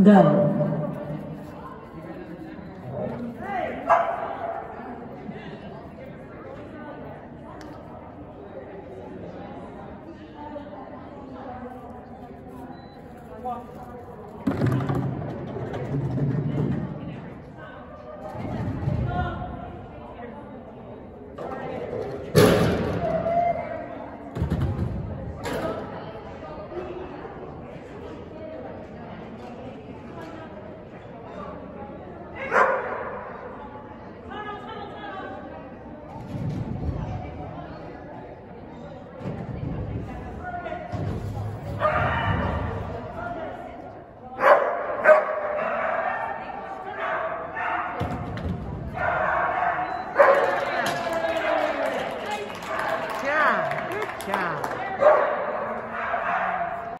Go. Good job.